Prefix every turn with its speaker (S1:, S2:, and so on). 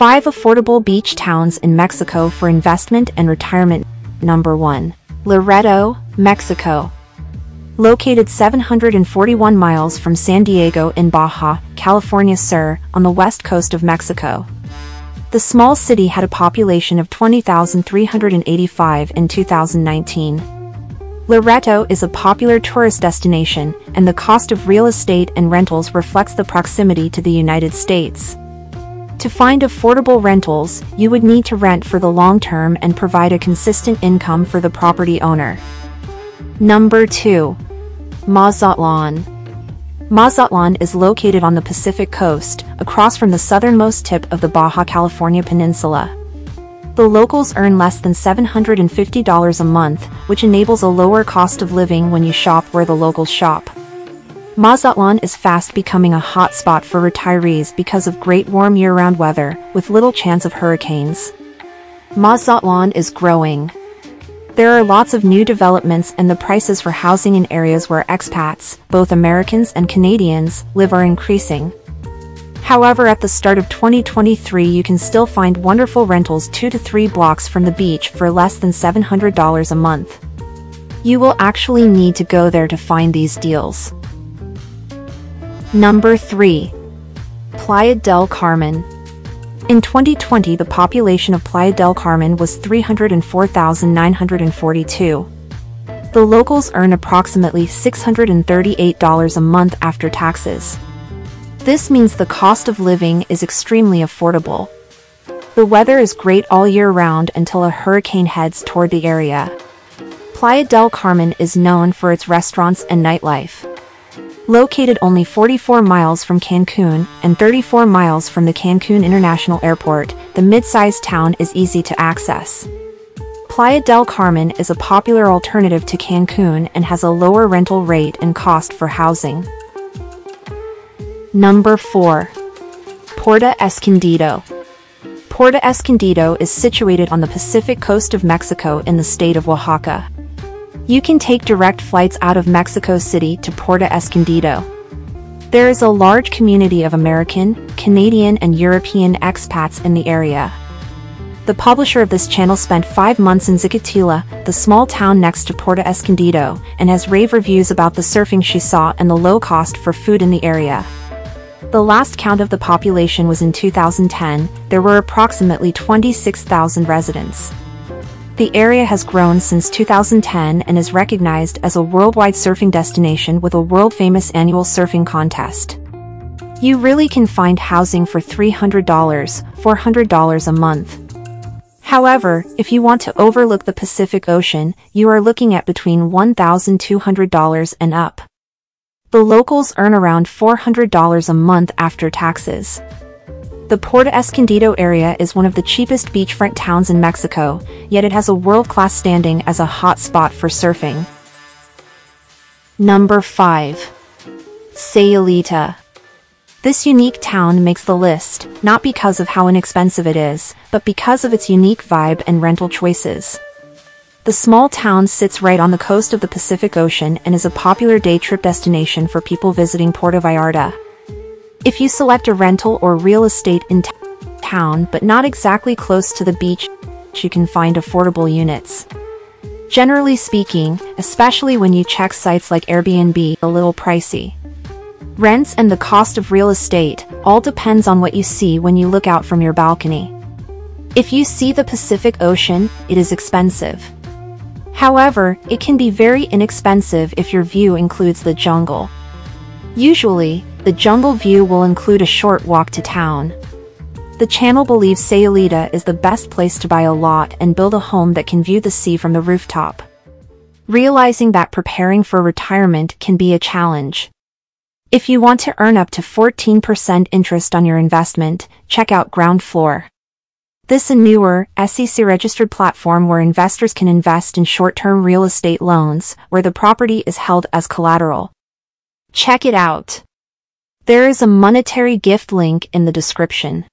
S1: 5 affordable beach towns in Mexico for investment and retirement. Number 1. Loreto, Mexico. Located 741 miles from San Diego in Baja, California Sur, on the west coast of Mexico. The small city had a population of 20,385 in 2019. Loreto is a popular tourist destination, and the cost of real estate and rentals reflects the proximity to the United States. To find affordable rentals, you would need to rent for the long term and provide a consistent income for the property owner. Number 2. Mazatlan. Mazatlan is located on the Pacific coast, across from the southernmost tip of the Baja California Peninsula. The locals earn less than $750 a month, which enables a lower cost of living when you shop where the locals shop. Mazatlan is fast becoming a hot spot for retirees because of great warm year-round weather, with little chance of hurricanes. Mazatlan is growing. There are lots of new developments and the prices for housing in areas where expats, both Americans and Canadians, live are increasing. However at the start of 2023 you can still find wonderful rentals 2 to 3 blocks from the beach for less than $700 a month. You will actually need to go there to find these deals. Number 3. Playa del Carmen. In 2020 the population of Playa del Carmen was 304,942. The locals earn approximately $638 a month after taxes. This means the cost of living is extremely affordable. The weather is great all year round until a hurricane heads toward the area. Playa del Carmen is known for its restaurants and nightlife. Located only 44 miles from Cancun and 34 miles from the Cancun International Airport, the mid-sized town is easy to access. Playa del Carmen is a popular alternative to Cancun and has a lower rental rate and cost for housing. Number 4. Puerto Escondido. Puerto Escondido is situated on the Pacific coast of Mexico in the state of Oaxaca. You can take direct flights out of Mexico City to Puerto Escondido. There is a large community of American, Canadian and European expats in the area. The publisher of this channel spent five months in Zicatela, the small town next to Puerto Escondido, and has rave reviews about the surfing she saw and the low cost for food in the area. The last count of the population was in 2010, there were approximately 26,000 residents. The area has grown since 2010 and is recognized as a worldwide surfing destination with a world-famous annual surfing contest. You really can find housing for $300, $400 a month. However, if you want to overlook the Pacific Ocean, you are looking at between $1,200 and up. The locals earn around $400 a month after taxes. The Puerto Escondido area is one of the cheapest beachfront towns in Mexico, yet it has a world-class standing as a hot spot for surfing. Number 5. Sayulita. This unique town makes the list, not because of how inexpensive it is, but because of its unique vibe and rental choices. The small town sits right on the coast of the Pacific Ocean and is a popular day trip destination for people visiting Puerto Vallarta. If you select a rental or real estate in town but not exactly close to the beach, you can find affordable units. Generally speaking, especially when you check sites like Airbnb, a little pricey. Rents and the cost of real estate all depends on what you see when you look out from your balcony. If you see the Pacific Ocean, it is expensive. However, it can be very inexpensive if your view includes the jungle. Usually, the jungle view will include a short walk to town. The channel believes Sayulita is the best place to buy a lot and build a home that can view the sea from the rooftop. Realizing that preparing for retirement can be a challenge. If you want to earn up to 14% interest on your investment, check out Groundfloor. This a newer, SEC-registered platform where investors can invest in short-term real estate loans, where the property is held as collateral. Check it out. There is a monetary gift link in the description.